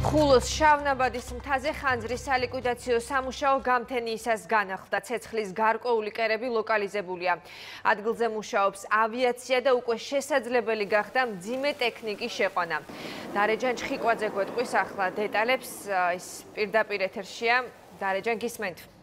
ხულოს შავნაბადის მთაზე ხანძრის სალიკვიდაციო სამუშაო გამთენიისას განახლდა. ცეცხლის გარკვეული კერები ლოკალიზებულია. ადგილზე მუშაობს ავიაცია და უკვე შესაძლებელი გახდა მძიმე ტექნიკის შეყვანა. დარეჯან ჩხიკვაძე გვეტყვის ახლა დეტალებს ის პირდაპირ ეთერშია. დარეჯან გისმენთ.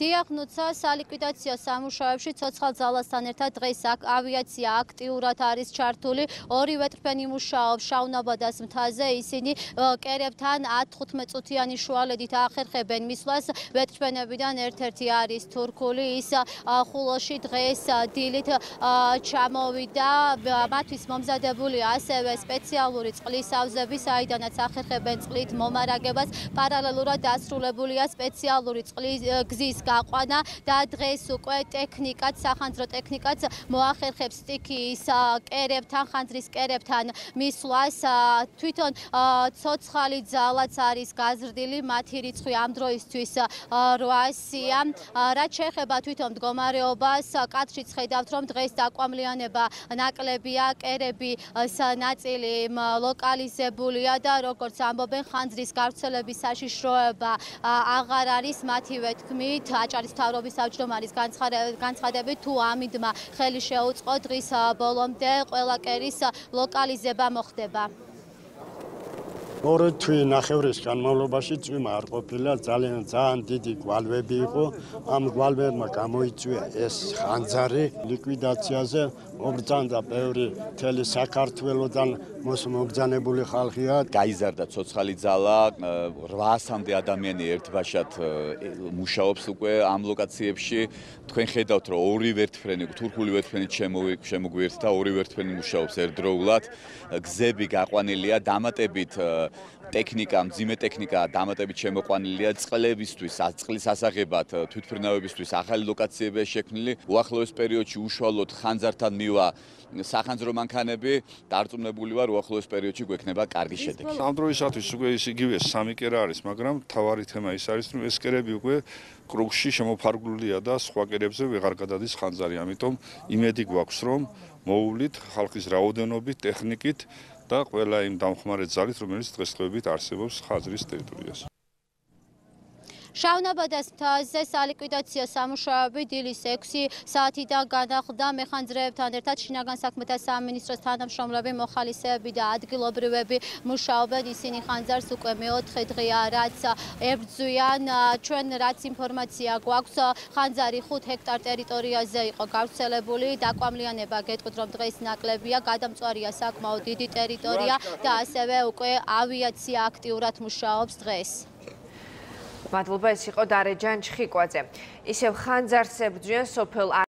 დიაგნოზა სალიკვიდაციო სამუშაოებში ცოცხალ ძალასთან ერთად დღეს ავიაცია აქტიურად არის ჩართული. ორივე ტრფენი მუშაობს შავნაბადას მთაზე. ისინი კერებთან 10-15 წუთიანი შუალედით ახერხებენ მისვლას. ვეტრფენებიდან ერთ-ერთი არის თურქული. ის ხულოში დღეს დილით ჩამოვიდა. მათთვის მომზადებული ასევე სპეციალური წყლის ავზები, საიდანაც ახერხებენ წყლით მომარაგებას. პარალელურად დასრულებულია სპეციალური წყლის გზის გაყვანა და დღეს უკვე ტექნიკაც სახანძრო ტექნიკაც მოახერხებს სტიქის კერებთან ხანძრის კერებთან მისვლას თვითონ ცოცხალი ძალაც არის გაზრდილი მათი რიცხვი ამ დროისთვის 800-ია რაც შეეხება თვითონ მდგომარეობას კადრშიც ხედავთ რომ დღეს დაკვამლიანება ნაკლებია კერები ნაწილი ლოკალიზებულია და როგორც ამბობენ ხანძრის გავრცელების საშიშროება აღარ არის მათივე თქმით აჭარის თავრობის თავმჯდომარის განცხადებით თუ ამინდმა ხელი შეუწყო დღის ბოლომდე ყველა კერის ლოკალიზება მოხდება. ორი თვი ნახევრის განმავლობაში წვიმა არ ყოფილა. ძალიან ძალიან დიდი გვალვები იყო. ამ გვალვებმა გამოიწვია ეს ხანძარი ლიკვიდაციაზე ობრძანდა ბევრი თელი საქართველოსთან მოსმობძანებული ხალხია. გაიზარდა ცოცხალი ძალა 800-მდე ადამიანი ერთბაშად მუშაობს უკვე ამ ლოკაციებში. თქვენ ხედავთ რომ ორი ვერტფრენი თურქული ვერტფრენი შემოგვიერთდა ორი ვერტფრენი მუშაობს ერთდროულად. გზები გაყვანილია დამატებით ტექნიკა, მძიმე ტექნიკა დამატებით შემოყვანილია წყლებისთვის, წყლის ასაღებად, თვითფრინავებისთვის ახალი ლოკაციებია შექმნილი. უახლოეს პერიოდში უშუალოდ ხანძართან მივა სახანძრო მანქანები, დარწმუნებული ვარ, უახლოეს პერიოდში გვექნება კარგი შედეგი. ამ დროისათვის უკვე ის იგივე სამი კერა არის, მაგრამ თავარი თემა ის არის, რომ ეს კერები უკვე კრუგში შემოფარგლულია და სხვა კერებზე ვეღარ გადადის ხანძარი, ამიტომ იმედი გვაქვს, რომ მოუვლით ხალხის რაოდენობით, ტექნიკით და ყველა იმ დამხმარე ძალით, რომელიც დღესდღეობით არსებობს ხაზრის ტერიტორიაზე. შავნაბადას მთაზე სალიკვიდაციო სამუშაოები დილის 6 საათიდან განახლდა მეხანძრეებთან. ერთად შინაგან საქმეთა სამინისტროს თანამშრომლები მოხალისეები და ადგილობრივები მუშაობენ. ისინი ხანძარს უკვე მეოთხე დღეა რაც ებრძვიან. ჩვენ რაც ინფორმაცია გვაქვს ხანძარი 5 ჰექტარ ტერიტორიაზე იყო გავრცელებული. დაკვამლიანება გეტყვით რომ დღეს ნაკლებია გადამწვარია საკმაოდ დიდი ტერიტორია და ასევე უკვე ავიაცია აქტიურად მუშაობს დღეს მადლობა ეს იყო დარეჯან ჩხიკვაძე. ისევ ხანძარს ებრძვიან სოფელ